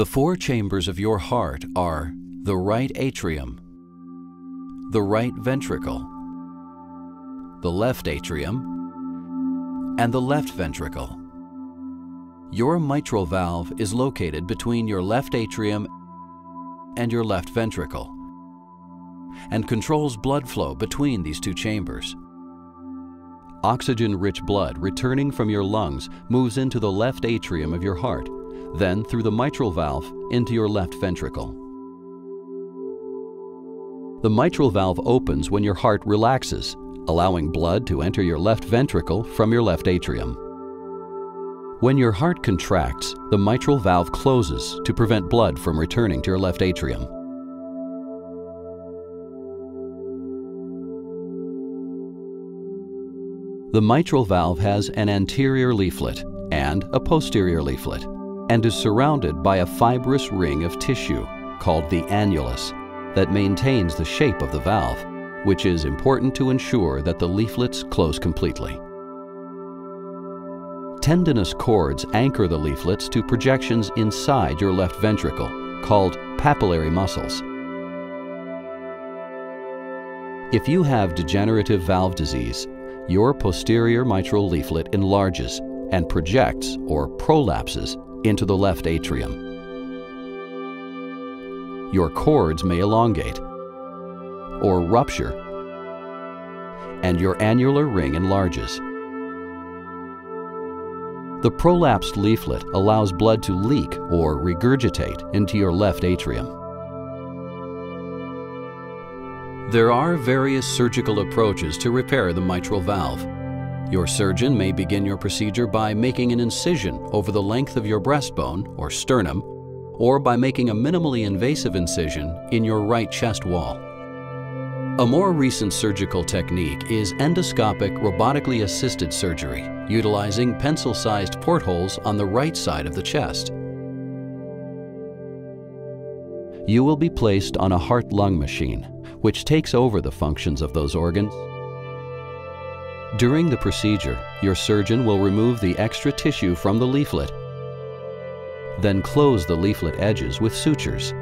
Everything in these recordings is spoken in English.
The four chambers of your heart are the right atrium, the right ventricle, the left atrium, and the left ventricle. Your mitral valve is located between your left atrium and your left ventricle and controls blood flow between these two chambers. Oxygen-rich blood returning from your lungs moves into the left atrium of your heart, then through the mitral valve into your left ventricle. The mitral valve opens when your heart relaxes, allowing blood to enter your left ventricle from your left atrium. When your heart contracts, the mitral valve closes to prevent blood from returning to your left atrium. The mitral valve has an anterior leaflet and a posterior leaflet and is surrounded by a fibrous ring of tissue called the annulus that maintains the shape of the valve, which is important to ensure that the leaflets close completely. Tendinous cords anchor the leaflets to projections inside your left ventricle, called papillary muscles. If you have degenerative valve disease, your posterior mitral leaflet enlarges and projects or prolapses into the left atrium. Your cords may elongate or rupture and your annular ring enlarges. The prolapsed leaflet allows blood to leak or regurgitate into your left atrium. There are various surgical approaches to repair the mitral valve. Your surgeon may begin your procedure by making an incision over the length of your breastbone or sternum, or by making a minimally invasive incision in your right chest wall. A more recent surgical technique is endoscopic robotically assisted surgery, utilizing pencil-sized portholes on the right side of the chest. You will be placed on a heart-lung machine which takes over the functions of those organs. During the procedure, your surgeon will remove the extra tissue from the leaflet, then close the leaflet edges with sutures.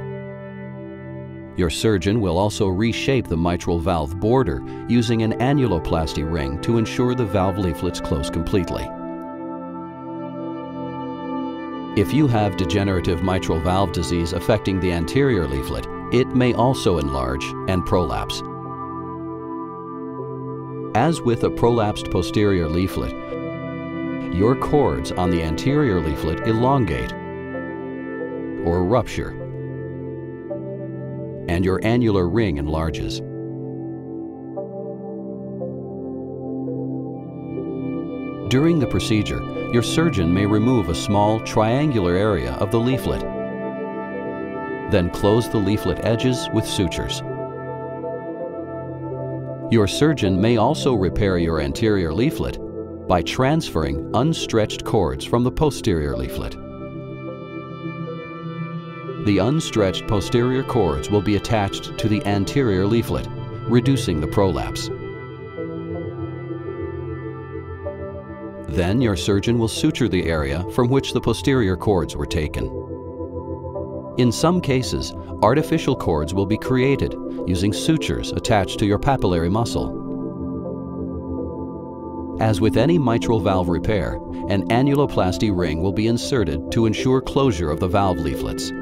Your surgeon will also reshape the mitral valve border using an annuloplasty ring to ensure the valve leaflets close completely. If you have degenerative mitral valve disease affecting the anterior leaflet, it may also enlarge and prolapse. As with a prolapsed posterior leaflet, your cords on the anterior leaflet elongate or rupture, and your annular ring enlarges. During the procedure, your surgeon may remove a small triangular area of the leaflet then close the leaflet edges with sutures. Your surgeon may also repair your anterior leaflet by transferring unstretched cords from the posterior leaflet. The unstretched posterior cords will be attached to the anterior leaflet, reducing the prolapse. Then your surgeon will suture the area from which the posterior cords were taken. In some cases, artificial cords will be created using sutures attached to your papillary muscle. As with any mitral valve repair, an annuloplasty ring will be inserted to ensure closure of the valve leaflets.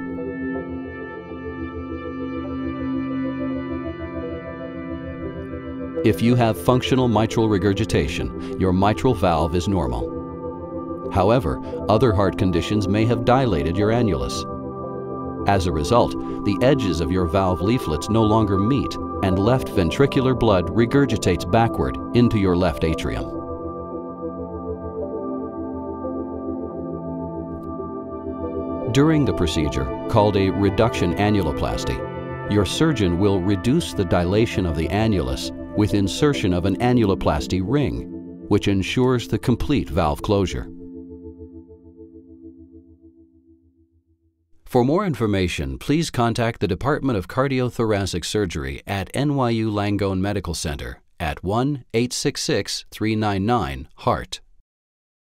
If you have functional mitral regurgitation, your mitral valve is normal. However, other heart conditions may have dilated your annulus. As a result, the edges of your valve leaflets no longer meet and left ventricular blood regurgitates backward into your left atrium. During the procedure, called a reduction annuloplasty, your surgeon will reduce the dilation of the annulus with insertion of an annuloplasty ring, which ensures the complete valve closure. For more information, please contact the Department of Cardiothoracic Surgery at NYU Langone Medical Center at 1 866 399 HEART.